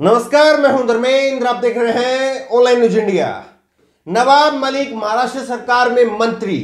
नमस्कार, मैं हूँ धर्मेंद्र। आप देख रहे हैं online news India Nawab Malik Maharashtra सरकार में मंत्री।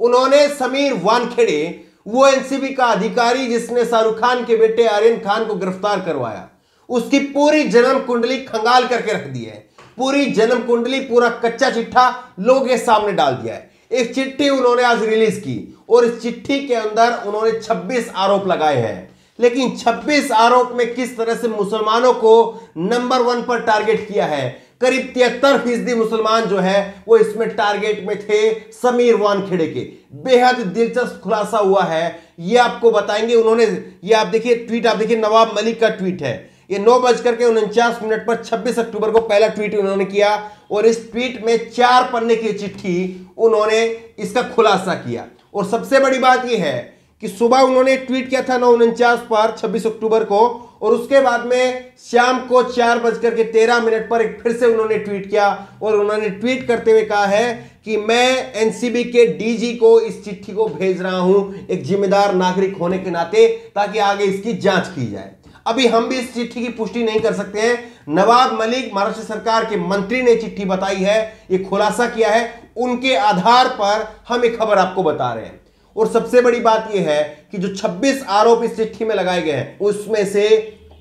उन्होंने समीर वानखेड़े वो एनसीबी का अधिकारी, जिसने शाहरुख खान के बेटे आर्यन खान को गिरफ़्तार करवाया। उसकी पूरी जन्म कुंडली खंगाल करके रख दी है। पूरी जन्म कुंडली, पूरा कच्चा चिट्ठा लोगों के सामने डाल दिया है। एक चिट्ठी उन्होंने आज रिलीज़ की और इस चिट्ठी के अंदर उन्होंने 26 आरोप लगाए हैं। लेकिन 26 आरोप में किस तरह से मुसलमानों को नंबर वन पर टारगेट किया है? करीब तिहत्तर फ़ीसदी मुसलमान जो है, वो इसमें टारगेट में थे समीर वानखेड़े के। बेहद दिलचस्प खुलासा हुआ है। ये आपको बताएँगे, उन्होंने, ये आप देखिए ट्वीट आप देखिए, नवाब मलिक का ट्वीट है। ये नौ बजकर के उनचास मिनट पर 26 अक्टूबर को पहला ट्वीट उन्होंने किया और इस ट्वीट में चार पन्ने की चिट्ठी उन्होंने इसका खुलासा किया। और सबसे बड़ी बात यह है कि सुबह उन्होंने ट्वीट किया था नौ उनचास पर 26 अक्टूबर को, और उसके बाद में शाम को चार बजकर के तेरह मिनट पर एक फिर से उन्होंने ट्वीट किया, और उन्होंने ट्वीट करते हुए कहा है कि मैं एनसीबी के डीजी को इस चिट्ठी को भेज रहा हूँ, एक जिम्मेदार नागरिक होने के नाते, ताकि आगे इसकी जाँच की जाए। अभी हम भी इस चिट्ठी की पुष्टि नहीं कर सकते हैं। नवाब मलिक, महाराष्ट्र सरकार के मंत्री ने चिट्ठी बताई है, ये खुलासा किया है, उनके आधार पर हम एक खबर आपको बता रहे हैं। और सबसे बड़ी बात यह है कि जो 26 आरोप इस चिट्ठी में लगाए गए हैं, उसमें से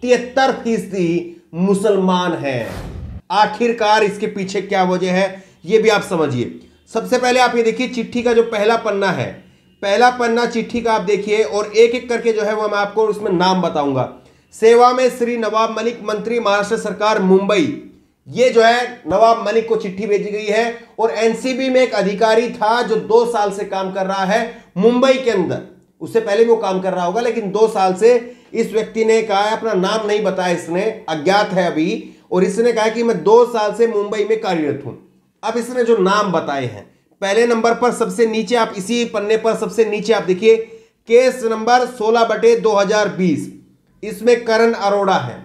तिहत्तर फ़ीसदी मुसलमान हैं। आखिरकार इसके पीछे क्या वजह है, यह भी आप समझिए। सबसे पहले आप ये देखिए, चिट्ठी का जो पहला पन्ना है, पहला पन्ना चिट्ठी का आप देखिए और एक एक करके जो है वो मैं आपको उसमें नाम बताऊँगा। सेवा में श्री नवाब मलिक, मंत्री महाराष्ट्र सरकार, मुंबई। ये जो है, नवाब मलिक को चिट्ठी भेजी गई है और एनसीबी में एक अधिकारी था जो दो साल से काम कर रहा है मुंबई के अंदर। उससे पहले भी वो काम कर रहा होगा, लेकिन दो साल से इस व्यक्ति ने कहा अपना नाम नहीं बताया इसने, अज्ञात है अभी, और इसने कहा कि मैं दो साल से मुंबई में कार्यरत हूँ। अब इसने जो नाम बताए हैं, पहले नंबर पर सबसे नीचे आप इसी पन्ने पर सबसे नीचे आप देखिए, केस नंबर 16 बटे 2020 इसमें करण अरोड़ा है।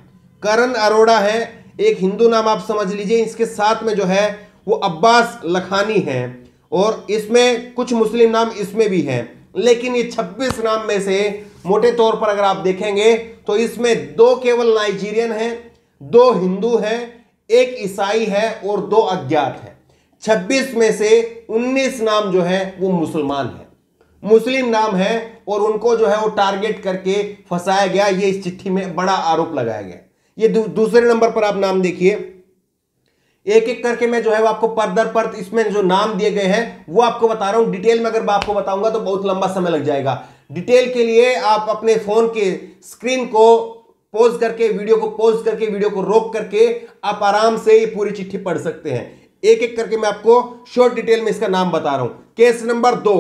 करण अरोड़ा है एक हिंदू नाम आप समझ लीजिए, इसके साथ में जो है, वो अब्बास लखानी है और इसमें कुछ मुस्लिम नाम इसमें भी हैं। लेकिन ये 26 नाम में से मोटे तौर पर अगर आप देखेंगे तो इसमें दो केवल नाइजीरियन हैं, दो हिंदू हैं, एक ईसाई है और दो अज्ञात है। 26 में से 19 नाम जो है, वो मुसलमान है। मुस्लिम नाम है और उनको जो है, वो टारगेट करके फंसाया गया। ये इस चिट्ठी में बड़ा आरोप लगाया गया। ये दू, दूसरे नंबर पर आप नाम देखिए। एक एक करके मैं जो है वो आपको परदर पर इसमें जो नाम दिए गए हैं वो आपको बता रहा हूँ। डिटेल में अगर मैं आपको बताऊँगा तो बहुत लंबा समय लग जाएगा। डिटेल के लिए आप अपने फ़ोन के स्क्रीन को पोज करके वीडियो को पोज करके वीडियो को रोक करके आप आराम से ये पूरी चिट्ठी पढ़ सकते हैं। एक एक करके मैं आपको शॉर्ट डिटेल में इसका नाम बता रहा हूँ। केस नंबर दो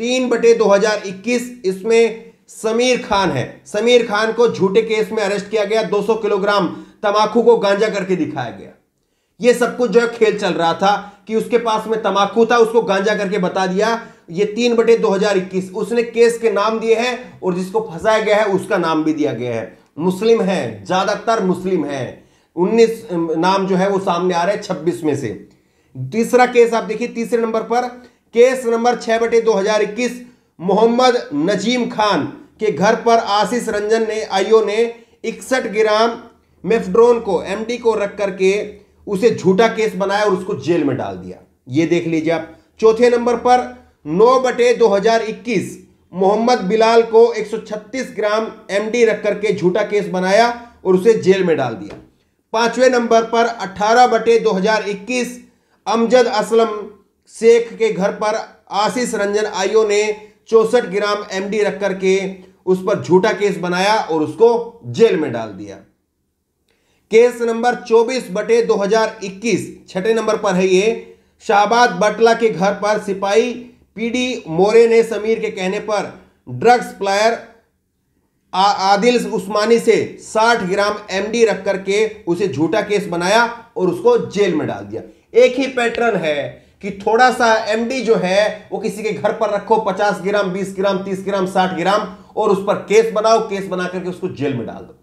तीन बटे 2021 इसमें समीर खान है। समीर खान को झूठे केस में अरेस्ट किया गया 200 किलोग्राम तमाकू को गांजा करके दिखाया गया। ये सब कुछ जो है खेल चल रहा था कि उसके पास में तमाकू था, उसको गांजा करके बता दिया। ये तीन बटे 2021 उसने केस के नाम दिए हैं और जिसको फंसाया गया है, उसका नाम भी दिया गया है। मुस्लिम है, ज़्यादातर मुस्लिम है। 19 नाम जो है वो सामने आ रहे हैं 26 में से। तीसरा केस आप देखिए, तीसरे नंबर पर। केस नंबर छह बटे दो हज़ार इक्कीस मोहम्मद नजीम खान के घर पर आशीष रंजन ने, आईओ ने इकसठ ग्राम मेफड्रोन को, एमडी को रख करके उसे झूठा केस बनाया और उसको जेल में डाल दिया। ये देख लीजिए आप। चौथे नंबर पर 9 बटे 2021 मोहम्मद बिलाल को 136 ग्राम एमडी रख करके झूठा केस बनाया और उसे जेल में डाल दिया। पाँचवें नंबर पर 18 बटे 2021 अमजद असलम शेख के घर पर आशीष रंजन, आईओ ने चौसठ ग्राम एमडी रख करके उस पर झूठा केस बनाया और उसको जेल में डाल दिया। केस नंबर 24 बटे 2021 छठे नंबर पर है ये। शाहबाद बटला के घर पर सिपाही पीडी मोरे ने समीर के कहने पर ड्रग्स प्लायर आदिल उस्मानी से 60 ग्राम एमडी रख करके उसे झूठा केस बनाया और उसको जेल में डाल दिया। एक ही पैटर्न है। कि थोड़ा सा एमडी जो है, वो किसी के घर पर रखो 50 ग्राम 20 ग्राम 30 ग्राम 60 ग्राम, और उस पर केस बनाओ, केस बना करके उसको जेल में डाल दो।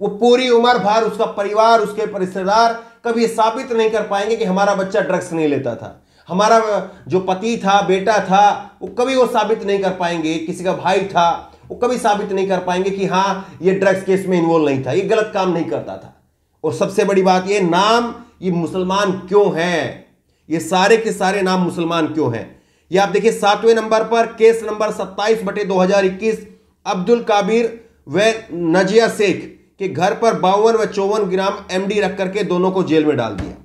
वो पूरी उम्र भर उसका परिवार, उसके रिश्तेदार कभी साबित नहीं कर पाएँगे कि हमारा बच्चा ड्रग्स नहीं लेता था। हमारा जो पति था, बेटा था, वो कभी वो साबित नहीं कर पाएँगे, किसी का भाई था, वो कभी साबित नहीं कर पाएँगे कि हाँ ये ड्रग्स केस में इन्वॉल्व नहीं था, ये गलत काम नहीं करता था। और सबसे बड़ी बात ये, नाम, ये मुसलमान क्यों हैं? ये सारे के सारे नाम मुसलमान क्यों हैं? ये आप देखिए, सातवें नंबर पर केस नंबर 27 बटे 2021 अब्दुल काबिर व नजिया शेख के घर पर बावन व चौवन ग्राम एमडी रख करके दोनों को जेल में डाल दिया।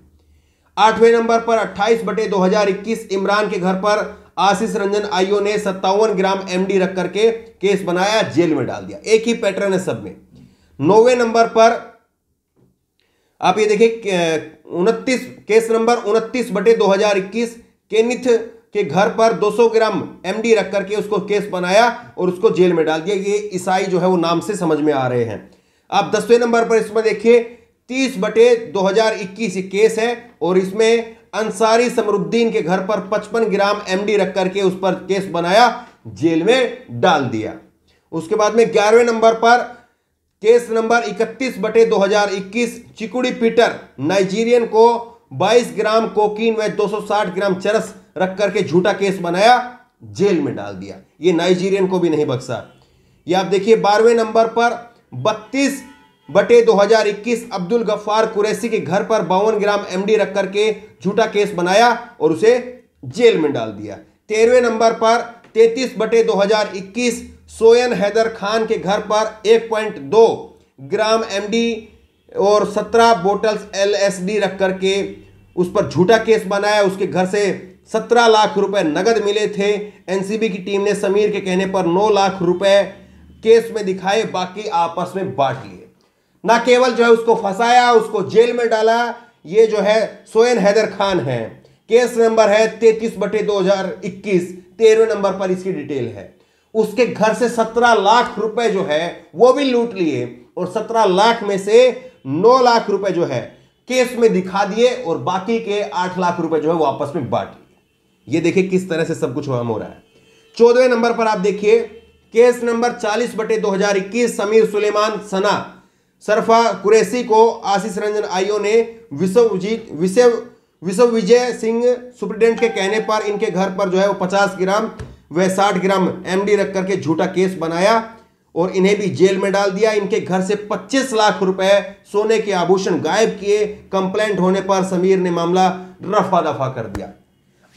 आठवें नंबर पर 28 बटे 2021 इमरान के घर पर आशीष रंजन आईओ ने सत्तावन ग्राम एमडी रख करके केस बनाया, जेल में डाल दिया। एक ही पैटर्न है सब में। नौवे नंबर पर आप ये देखिए उनतीस, केस नंबर उनतीस बटे 2021 केनिथ के घर पर 200 ग्राम एमडी रख करके उसको केस बनाया और उसको जेल में डाल दिया। ये ईसाई जो है वो नाम से समझ में आ रहे हैं। आप दसवें नंबर पर इसमें देखिए 30 बटे 2021 ये केस है और इसमें अंसारी समरुद्दीन के घर पर 55 ग्राम एमडी रख करके उस पर केस बनाया, जेल में डाल दिया। उसके बाद में ग्यारहवें नंबर पर केस नंबर 31 बटे 2021 चिकुड़ी पीटर, नाइजीरियन को 22 ग्राम कोकीन व 260 ग्राम चरस रख करके झूठा केस बनाया, जेल में डाल दिया। ये नाइजीरियन को भी नहीं बख्शा ये आप देखिए, बारहवें नंबर पर 32 बटे 2021 अब्दुल गफ्फार कुरैसी के घर पर बावन ग्राम एमडी रख करके झूठा केस बनाया और उसे जेल में डाल दिया। तेरहवें नंबर पर 33 बटे 2021 सोयन हैदर खान के घर पर 1.2 ग्राम एमडी और 17 बोटल्स एलएसडी रख करके उस पर झूठा केस बनाया। उसके घर से 17 लाख रुपए नगद मिले थे। एनसीबी की टीम ने समीर के कहने पर 9 लाख रुपए केस में दिखाए, बाकी आपस में बांट लिए। ना केवल जो है उसको फंसाया, उसको जेल में डाला, ये जो है सोयन हैदर खान है। केस नंबर है तैतीस बटे दो हज़ार इक्कीस। तेरहवें नंबर पर इसकी डिटेल है। उसके घर से सत्रह लाख रुपए जो है, वो भी लूट लिए और सत्रह लाख में से नौ लाख रुपए जो है, केस में दिखा दिए और बाकी के आठ लाख रुपए जो है आपस में बांट लिए। ये देखिए किस तरह से सब कुछ हो रहा है। चौदहवें नंबर पर आप देखिए, केस नंबर चालीस बटे दो हज़ार इक्कीस, समीर सुलेमान सना, सरफा कुरैसी को आशीष रंजन आईओ ने विश्वजीत विश्व विश्व विजय सिंह सुप्रिटेंडेंट के कहने पर इनके घर पर जो है वो पचास ग्राम व 60 ग्राम एमडी रख करके झूठा केस बनाया और इन्हें भी जेल में डाल दिया। इनके घर से 25 लाख रुपए सोने के आभूषण गायब किए। कंप्लेंट होने पर समीर ने मामला रफा दफ़ा कर दिया।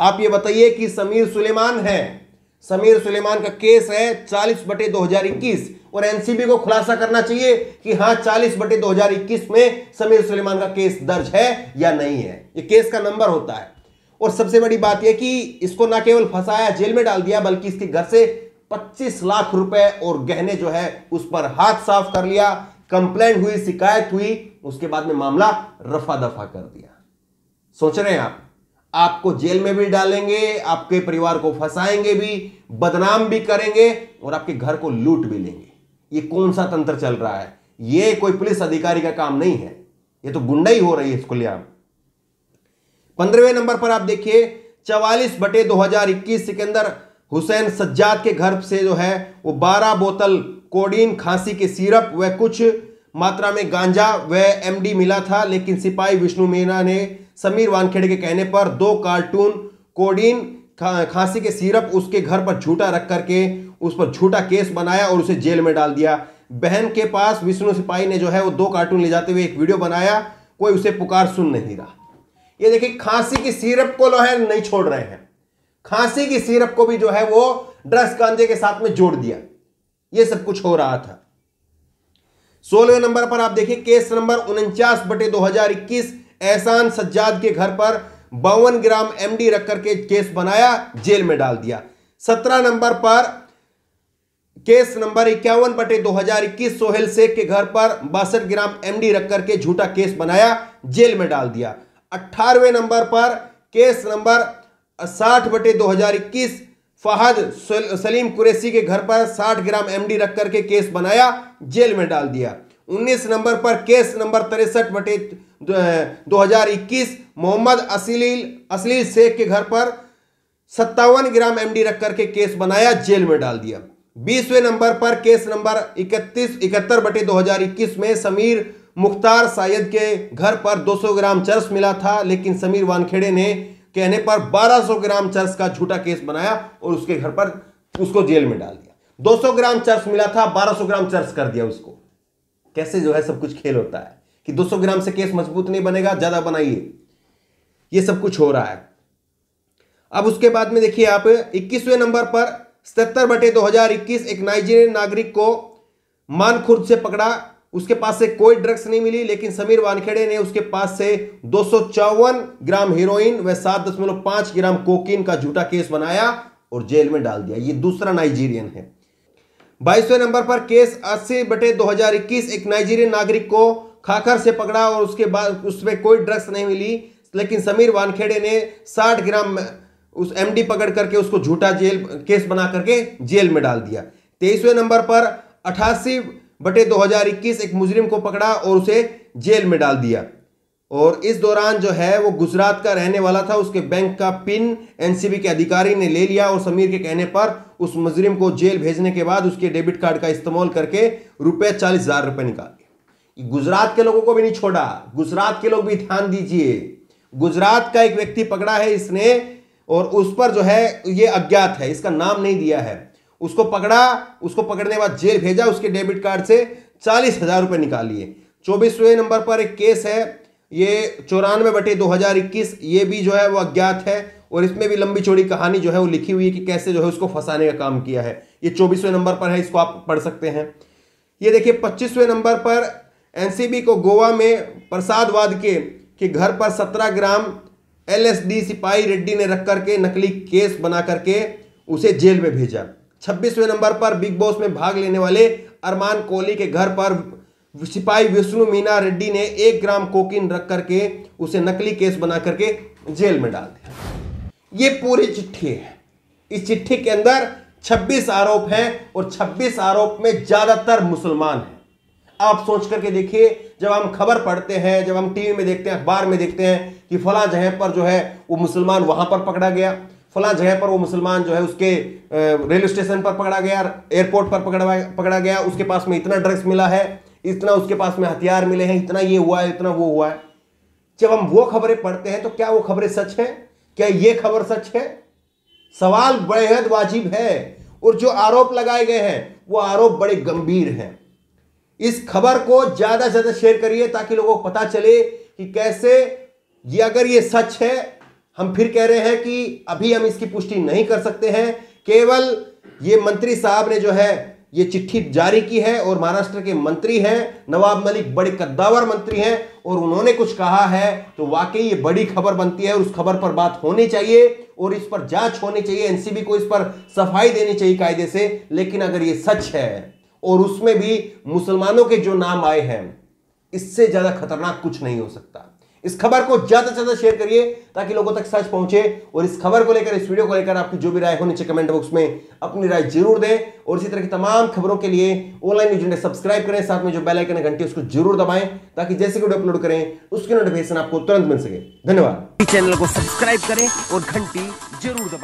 आप ये बताइए कि समीर सुलेमान है। समीर सुलेमान का केस है 40 बटे 2021 और एनसीबी को खुलासा करना चाहिए कि हाँ 40 बटे 2021 में समीर सुलेमान का केस दर्ज है या नहीं है। ये केस का नंबर होता है। और सबसे बड़ी बात यह कि इसको ना केवल फंसाया, जेल में डाल दिया, बल्कि इसके घर से 25 लाख रुपए और गहने जो है, उस पर हाथ साफ़ कर लिया, कंप्लेंट हुई, शिकायत हुई, उसके बाद में मामला रफा दफ़ा कर दिया। सोच रहे हैं आप? आपको जेल में भी डालेंगे, आपके परिवार को फंसाएँगे भी, बदनाम भी करेंगे और आपके घर को लूट भी लेंगे। ये कौन सा तंत्र चल रहा है? ये कोई पुलिस अधिकारी का काम नहीं है। ये तो गुंडाई हो रही है इसको लिया पंद्रहवें नंबर पर आप देखिए, चवालीस बटे 2021 सिकंदर हुसैन सज्जाद के घर से जो है, वो 12 बोतल कोडीन, खांसी के सिरप व कुछ मात्रा में गांजा व एमडी मिला था, लेकिन सिपाही विष्णु मीना ने समीर वानखेड़े के कहने पर दो कार्टून कोडीन खांसी के सिरप उसके घर पर झूठा रख करके उस पर झूठा केस बनाया और उसे जेल में डाल दिया। बहन के पास विष्णु सिपाही ने जो है, वो दो कार्टून ले जाते हुए एक वीडियो बनाया, कोई उसे पुकार सुन नहीं रहा। ये देखिए, खांसी की सिरप को जो है नहीं छोड़ रहे हैं। खांसी की सिरप को भी जो है वो ड्रग्स गांजे के साथ में जोड़ दिया। ये सब कुछ हो रहा था। सोलहवें नंबर पर आप देखिए, केस नंबर उनचास बटे दो हज़ार इक्कीस, एहसान सज्जाद के घर पर बावन ग्राम एमडी रख करके केस बनाया, जेल में डाल दिया। सत्रह नंबर पर केस नंबर इक्यावन बटे दो हज़ार इक्कीस, सोहेल शेख के घर पर बासठ ग्राम एमडी रख करके झूठा केस बनाया, जेल में डाल दिया। अट्ठारहवें नंबर पर, केस नंबर साठ बटे दो हज़ार इक्कीस, फहद सलीम कुरैसी के घर पर 60 ग्राम एमडी रख करके केस बनाया, जेल में डाल दिया। 19 नंबर पर केस नंबर तिरसठ बटे 2021 मोहम्मद असलील असलील शेख के घर पर सत्तावन ग्राम एमडी रख करके केस बनाया, जेल में डाल दिया। बीसवें नंबर पर केस नंबर इकतीस, इकहत्तर बटे 2021 में समीर मुख्तार सायद के घर पर 200 ग्राम चर्स मिला था, लेकिन समीर वानखेड़े ने कहने पर 1200 ग्राम चर्स का झूठा केस बनाया और उसके घर पर उसको जेल में डाल दिया। 200 ग्राम चर्स मिला था 1200 ग्राम चर्स कर दिया उसको। कैसे जो है सब कुछ खेल होता है? कि 200 ग्राम से केस मज़बूत नहीं बनेगा, ज़्यादा बनाइए। ये सब कुछ हो रहा है। अब उसके बाद में देखिए आप 21वें नंबर पर सत्तर बटे 2021 एक नाइजीरियन नागरिक को मानखुर्द से पकड़ा उसके पास से कोई ड्रग्स नहीं मिली, लेकिन समीर वानखेड़े ने उसके पास से दो सौ चौवन ग्राम हीरोइन व सात दशमलव पाँच ग्राम कोकीन का झूठा केस बनाया और जेल में डाल दिया। ये दूसरा नाइजीरियन है। बाईसवें नंबर पर केस अस्सी बटे 2021 एक नाइजीरियन नागरिक को खाकर से पकड़ा और उसके बाद उसमें कोई ड्रग्स नहीं मिली, लेकिन समीर वानखेड़े ने 60 ग्राम उस एमडी पकड़ करके उसको झूठा जेल केस बना करके जेल में डाल दिया। तेईसवें नंबर पर अठासी बटे 2021 एक मुजरिम को पकड़ा और उसे जेल में डाल दिया। और इस दौरान जो है, वो गुजरात का रहने वाला था। उसके बैंक का पिन एनसीबी के अधिकारी ने ले लिया और समीर के कहने पर उस मुजरिम को जेल भेजने के बाद उसके डेबिट कार्ड का इस्तेमाल करके रुपए चालीस हज़ार रुपए निकाल गुजरात के लोगों को भी नहीं छोड़ा। गुजरात के लोग भी ध्यान दीजिए। गुजरात का एक व्यक्ति पकड़ा है इसने और उस पर जो है, ये अज्ञात है। इसका नाम नहीं दिया है। उसको पकड़ा, उसको पकड़ने के बाद जेल भेजा, उसके डेबिट कार्ड से चालीस हज़ार रुपए निकालिए चौबीसवें नंबर पर एक केस है, ये चौरानवे बटे दो हज़ार इक्कीस, ये भी जो है वो अज्ञात है, और इसमें भी लंबी चौड़ी कहानी जो है वो लिखी हुई है कि कैसे जो है उसको फंसाने का काम किया है। ये चौबीसवें नंबर पर है, इसको आप पढ़ सकते हैं। ये देखिए, पच्चीसवें नंबर पर एनसीबी को गोवा में प्रसादवाद के, कि घर पर सत्रह ग्राम एलएसडी सिपाही रेड्डी ने रख करके नकली केस बना करके उसे जेल में भेजा। छब्बीसवें नंबर पर बिग बॉस में भाग लेने वाले अरमान कोहली के घर पर सिपाही विष्णु मीना रेड्डी ने एक ग्राम कोकिन रख करके उसे नकली केस बना करके जेल में डाल दिया। ये पूरी चिट्ठी है। इस चिट्ठी के अंदर 26 आरोप हैं और 26 आरोप में ज़्यादातर मुसलमान हैं। आप सोच करके देखिए, जब हम खबर पढ़ते हैं, जब हम टीवी में देखते हैं, अखबार में देखते हैं कि फला जगह पर जो है वो मुसलमान वहाँ पर पकड़ा गया। फला जगह पर वो मुसलमान जो है उसके रेलवे स्टेशन पर पकड़ा गया, एयरपोर्ट पर पकड़ा पकड़ा गया, उसके पास में इतना ड्रग्स मिला है, इतना उसके पास में हथियार मिले हैं, इतना ये हुआ है, इतना वो हुआ है। जब हम वो खबरें पढ़ते हैं तो क्या वो खबरें सच है? क्या ये खबर सच है? सवाल बेहद वाजिब है और जो आरोप लगाए गए हैं, वो आरोप बड़े गंभीर हैं। इस खबर को ज़्यादा से ज़्यादा शेयर करिए ताकि लोगों को पता चले कि कैसे ये अगर ये सच है हम फिर कह रहे हैं कि अभी हम इसकी पुष्टि नहीं कर सकते हैं। केवल ये मंत्री साहब ने जो है, ये चिट्ठी जारी की है और महाराष्ट्र के मंत्री हैं, नवाब मलिक बड़े कद्दावर मंत्री हैं और उन्होंने कुछ कहा है तो वाकई ये बड़ी खबर बनती है और उस खबर पर बात होनी चाहिए और इस पर जाँच होनी चाहिए। एनसीबी को इस पर सफ़ाई देनी चाहिए कायदे से, लेकिन अगर ये सच है और उसमें भी मुसलमानों के जो नाम आए हैं, इससे ज़्यादा खतरनाक कुछ नहीं हो सकता। इस खबर को ज़्यादा से ज़्यादा शेयर करिए ताकि लोगों तक सच पहुँचे और इस खबर को लेकर, इस वीडियो को लेकर आपकी जो भी राय हो नीचे कमेंट बॉक्स में अपनी राय ज़रूर दें। और इसी तरह की तमाम खबरों के लिए ऑनलाइन न्यूज़ इंडिया सब्सक्राइब करें, साथ में जो बेल आइकन घंटी उसको ज़रूर दबाएँ ताकि जैसे वीडियो अपलोड करें, उसकी नोटिफिकेशन आपको तुरंत मिल सके। धन्यवाद। चैनल को सब्सक्राइब करें और घंटी ज़रूर दबाएँ।